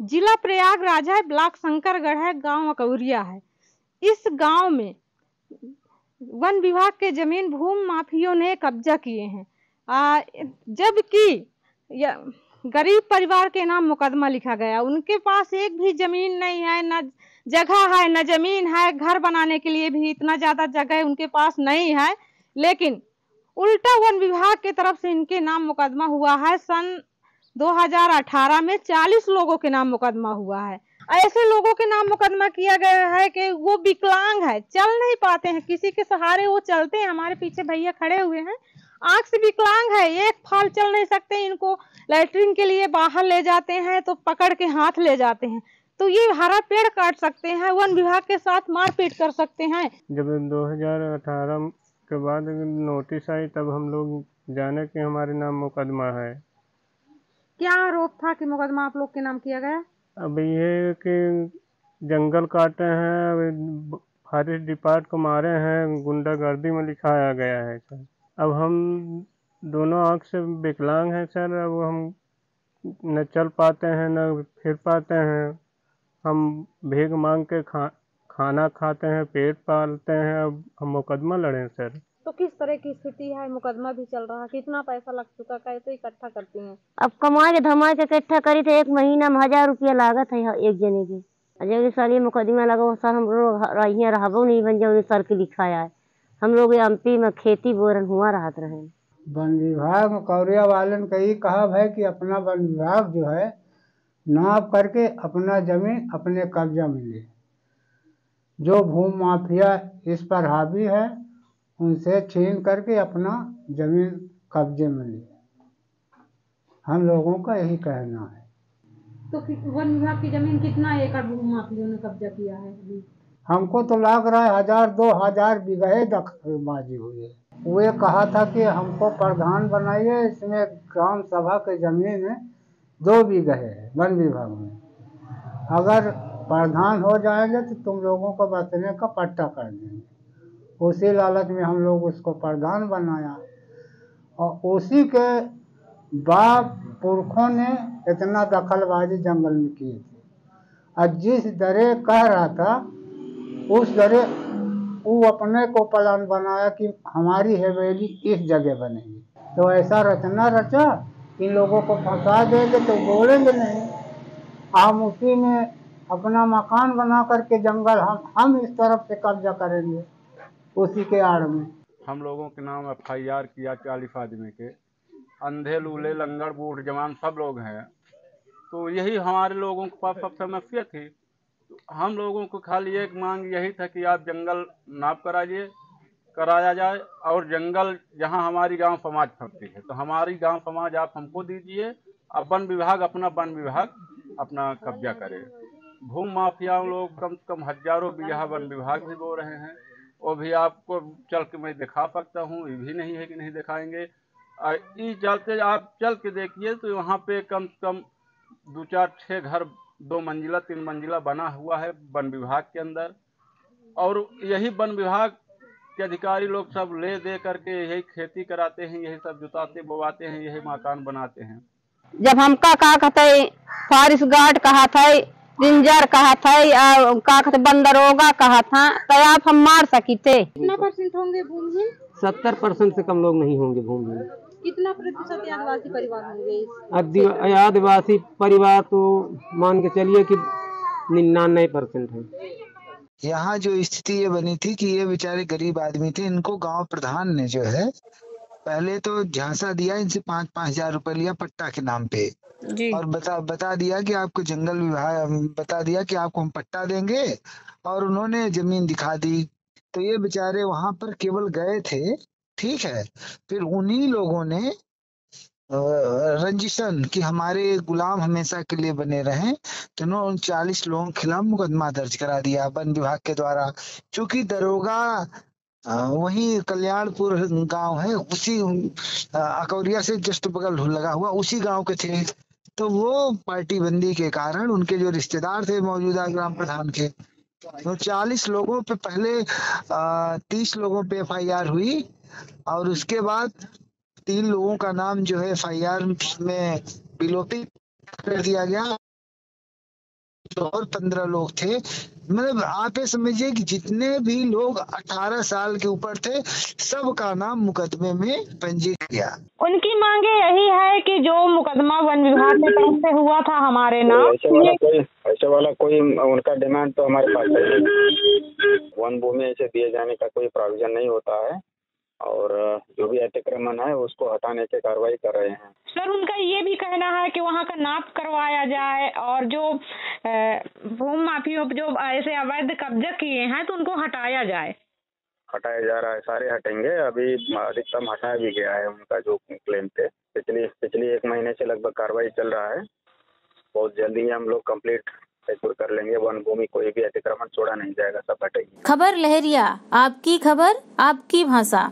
जिला प्रयागराज है, ब्लॉक शंकरगढ़ है, गाँव अकौरिया है। इस गाँव में वन विभाग के ज़मीन भूमि माफियों ने कब्जा किए हैं। जबकि गरीब परिवार के नाम मुकदमा लिखा गया। उनके पास एक भी ज़मीन नहीं है, न जगह है, न ज़मीन है। घर बनाने के लिए भी इतना ज़्यादा जगह उनके पास नहीं है। लेकिन उल्टा वन विभाग के तरफ़ से इनके नाम मुकदमा हुआ है। सन 2018 में 40 लोगों के नाम मुकदमा हुआ है। ऐसे लोगों के नाम मुकदमा किया गया है कि वो विकलांग है, चल नहीं पाते हैं। किसी के सहारे वो चलते हैं, हमारे पीछे भैया खड़े हुए हैं। आँख से विकलांग है, एक फाल चल नहीं सकते, इनको लेटरिन के लिए बाहर ले जाते हैं तो पकड़ के हाथ ले जाते हैं। तो ये हरा पेड़ काट सकते हैं, वन विभाग के साथ मारपीट कर सकते हैं। जब 2018 के बाद नोटिस आई, तब हम लोग जाने कि हमारे नाम मुकदमा है। क्या आरोप था कि मुकदमा आप लोग के नाम किया गया? अब ये कि जंगल काटे हैं फॉरेस्ट डिपार्ट को मारे हैं, गुंडागर्दी में लिखाया गया है सर। अब हम दोनों आँख से विकलांग हैं सर, अब हम न चल पाते हैं, न फिर पाते हैं। हम भीख मांग के खा, खाना खाते हैं, पेट पालते हैं, अब हम मुकदमा लड़ें सर। तो किस तरह की स्थिति है? मुकदमा भी चल रहा है। कितना पैसा लग चुका कैसे इकट्ठा करती हैं। अब कमा के धमा के इकट्ठा करी थे एक महीना में हज़ार रुपया लागत है एक जने के। जब साल ये मुकदमा लगा वो सर हम लोग रहबो नहीं बन जाओ सर के लिखाया है। हम लोग एमपी में खेती बोरन हुआ रहत रहे। वन विभाग मकौरिया वालन का ही कहा है कि अपना वन विभाग जो है नाप करके अपना ज़मीन अपने कब्जा में ले। जो भूमि माफिया इस पर हावी है उनसे छीन करके अपना ज़मीन कब्जे में ले हम लोगों का यही कहना है। तो वन विभाग की ज़मीन कितना एकड़ भूमि माफियों ने कब्जा किया है अभी? हमको तो लग रहा है हज़ार दो हज़ार बीघे दखलबाजी हुई है। वे कहा था कि हमको प्रधान बनाइए इसमें ग्राम सभा के ज़मीन है दो बीघे है वन विभाग में। अगर प्रधान हो जाएँगे तो तुम लोगों को बचने का पट्टा कर देंगे। उसी लालच में हम लोग उसको प्रधान बनाया। और उसी के बाप पुरखों ने इतना दखलबाजी जंगल में की थी। और जिस दरे कह रहा था, उस तरह वो अपने को प्लान बनाया कि हमारी हवेली इस जगह बनेगी। तो ऐसा रचना रचा, इन लोगों को फंसा देंगे तो बोलेंगे नहीं। हम उसी में अपना मकान बना करके जंगल हम हम इस तरफ़ से कब्जा करेंगे। उसी के आड़ में। हम लोगों के नाम एफ़ आई आर किया चालीस आदमी के। अंधे लूले लंगड़ बूढ़ जवान सब लोग हैं। तो यही हमारे लोगों के पास सब समस्या थी। हम लोगों को खाली एक मांग यही था कि आप जंगल नाप कराइए, कराया जाए, और जंगल जहाँ हमारी गाँव समाज फंसती है। तो हमारी गाँव समाज आप हमको दीजिए अब वन विभाग, अपना वन विभाग अपना कब्जा करे। भूमि माफिया लोग कम से कम हज़ारों बीघा वन विभाग भी बो रहे हैं। वो भी आपको चल के मैं दिखा सकता हूँ, ये भी नहीं है कि नहीं दिखाएँगे। और ई चलते, आप चल के देखिए तो वहाँ पे कम से कम दो चार छः घर, दो मंजिला, तीन मंजिला बना हुआ है वन विभाग के अंदर। और यही वन विभाग के अधिकारी लोग सब ले दे करके यही खेती कराते हैं, यही सब जुताते, बोवाते हैं, यही मकान बनाते हैं। जब हमका का कहते फारिस गार्ड कहा था रेंजर कहा था या का कहते बंदरोगा कहा था तो आप हम मार सकी थे। कितना परसेंट होंगे भूमिहीन सत्तर परसेंट से कम लोग नहीं होंगे भूमि। में कितना प्रतिशत आदिवासी परिवार होंगे आदिवासी परिवार तो मान के चलिए कि निन्यानवे परसेंट है। यहाँ जो स्थिति ये बनी थी कि ये बेचारे गरीब आदमी थे इनको गाँव प्रधान ने जो है पहले तो झांसा दिया इनसे पाँच पाँच हज़ार रुपए लिया पट्टा के नाम पे। जी। और बता बता दिया कि आपको जंगल विभाग, बता दिया कि आपको हम पट्टा देंगे और उन्होंने ज़मीन दिखा दी। तो ये बेचारे वहाँ पर केवल गए थे, ठीक है? फिर उन्हीं लोगों ने रंजिशन कि हमारे गुलाम हमेशा के लिए बने रहे। तो उन्होंने उनचालीस लोगों के खिलाफ मुकदमा दर्ज करा दिया वन विभाग के द्वारा। क्योंकि दरोगा वही कल्याणपुर गाँव है, उसी अकौरिया से जस्ट बगल लगा हुआ, उसी गाँव के थे। तो वो पार्टी बंदी के कारण उनके जो रिश्तेदार थे मौजूदा ग्राम प्रधान के तो चालीस लोगों पे पहले तीस लोगों पे एफ़ हुई और उसके बाद तीन लोगों का नाम जो है एफआईआर में विलोपित कर दिया गया। और पंद्रह लोग थे मतलब आप ये समझिए कि जितने भी लोग 18 साल के ऊपर थे सबका नाम मुकदमे में पंजीकृत किया। उनकी मांगे यही है कि जो मुकदमा वन विभाग के तरफ़ से हुआ था हमारे नाम ऐसे वाला कोई ऐसे वाला कोई उनका डिमांड तो हमारे पास है। नहीं वन भूमि ऐसे दिए जाने का कोई प्रोविज़न नहीं होता है। और जो भी अतिक्रमण है उसको हटाने की कार्रवाई कर रहे हैं। सर उनका ये भी कहना है कि वहाँ का नाप करवाया जाए और जो भूमि माफियों जो ऐसे अवैध कब्जा किए हैं तो उनको हटाया जाए। हटाया जा रहा है सारे हटेंगे। अभी अधिकतम हटाया भी गया है उनका जो क्लेम थे। पिछली पिछली एक महीने से लगभग कार्रवाई चल रहा है। बहुत जल्दी ही हम लोग कंप्लीट सेक्योर कर लेंगे। वन भूमि कोई भी अतिक्रमण छोड़ा नहीं जाएगा सब हटेगी। खबर लहरिया आपकी खबर आपकी भाषा।